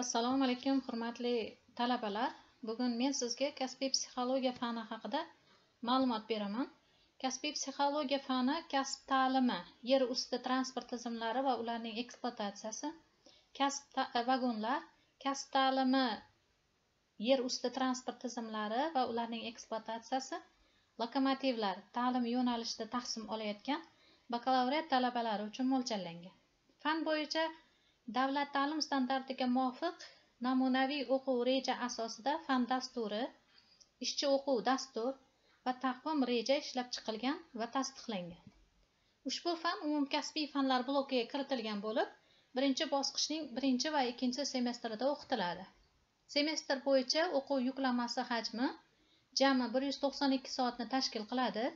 Assalomu alaykum, hurmatli talabalar. Bugun men sizga kasbiy psixologiya fani haqida ma'lumot beraman. Kasbiy psixologiya fani kasb ta'limi, yer usti transport tizimlari va ularning ekspluatatsiyasi, kasb e, vagonlar, kasb ta'limi, yer usti transport tizimlari va ularning ekspluatatsiyasi, lokomotivlar ta'lim yo'nalishida tahsil olayotgan bakalavriat talabalari uchun mo'ljallangan. Fan bo'yicha davlat ta'lim standartiga muvofiq namunaviy o'quv reja asosida fan dasturi ishchi o'quv dastur va taqvim reja ishlab chiqilgan va tasdiqlangan. Ushbu fan umumkasbiy fanlar blokiga kiritilgan bo'lib birinchi bosqichning birinchi va ikkinchi semestrida o'qitiladi. Semestr bo'yicha o'quv yuklamasi hajmi jami 192 soatni tashkil qiladi.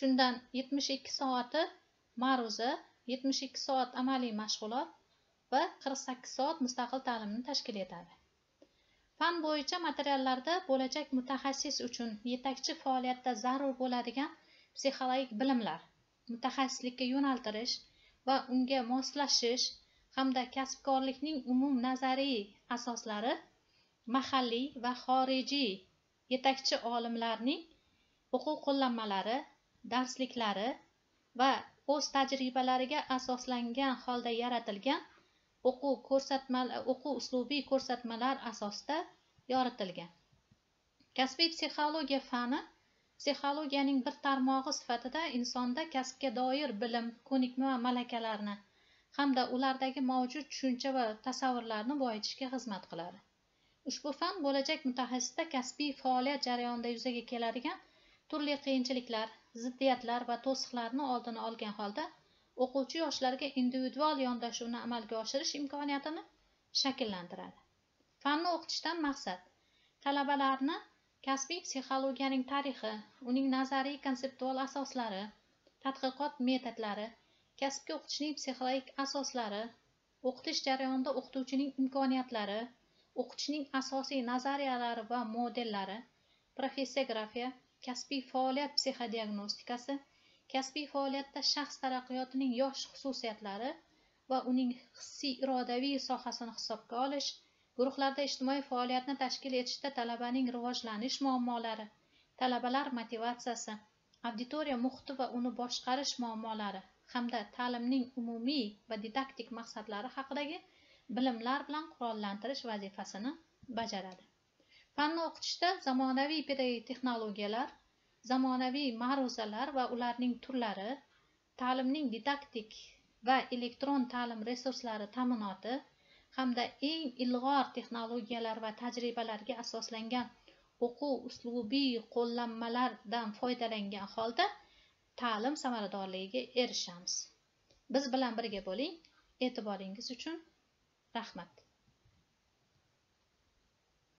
Shundan 72 soati ma'ruza 72 soat amaliy mashg'ulot va 48 soat mustaqil ta'limni tashkil etadi. Fan bo'yicha materiallarda bo'lajak mutaxassis uchun yetakchi faoliyatda zarur bo'ladigan psixologik bilimlar, mutaxassislikka yo'naltirish va unga moslashish hamda kasbkorlikning umum nazariy asoslari mahalliy va xorijiy yetakchi olimlarning o'quv qo'llanmalari, darsliklari va o'z tajribalariga asoslangan holda yaratilgan o'quv ko'rsatmalar o'quv uslubiy ko'rsatmalar asosida yoritilgan. Kasbiy psixologiya fani psixologiyaning bir tarmog'i sifatida insonda kasbga doir bilim ko'nikma va malakalarni hamda ulardagi mavjud tushuncha va tasavvurlarni boyitishga xizmat qiladi. Ushbu fan bo'lajak mutaxassisda kasbiy faoliyat jarayonida yuzaga keladigan turli qiyinchiliklar ziddiyatlar va to'siqlarni oldini olgan holda o'quvchi yoshlarga individual yondashuvni amalga oshirish imkoniyatini shakllantiradi. Fanni o'qitishdan maqsad talabalarni kasbiy psixologiyaning tarixi uning nazariy konseptual asoslari tadqiqot metodlari kasbga o'qitishning psixologik asoslari o'qitish jarayonida o'qituvchining imkoniyatlari o'qitishning asosiy nazariyalari va modellari professiografiya kasbiy faoliyat psixodiagnostikasi kasbiy faoliyatda shaxs taraqqiyotining yosh xususiyatlari va uning hissiy irodaviy sohasini hisobga olish guruhlarda ijtimoiy faoliyatni tashkil etishda talabaning rivojlanish muammolari talabalar motivatsiyasi auditoriya muhiti va uni boshqarish muammolari hamda ta'limning umumiy va didaktik maqsadlari haqidagi bilimlar bilan qurollantirish vazifasini bajaradi. Fanni o'qitishda zamonaviy pedagogik texnologiyalar zamonaviy ma'ruzalar va ularning turlari ta'limning didaktik va elektron ta'lim resurslari ta'minoti hamda eng ilg'or texnologiyalar va tajribalarga asoslangan o'quv uslubiy qo'llanmalardan foydalangan holda ta'lim samaradorligiga erishamiz. Biz bilan birga bo'ling e'tiboringiz uchun rahmat.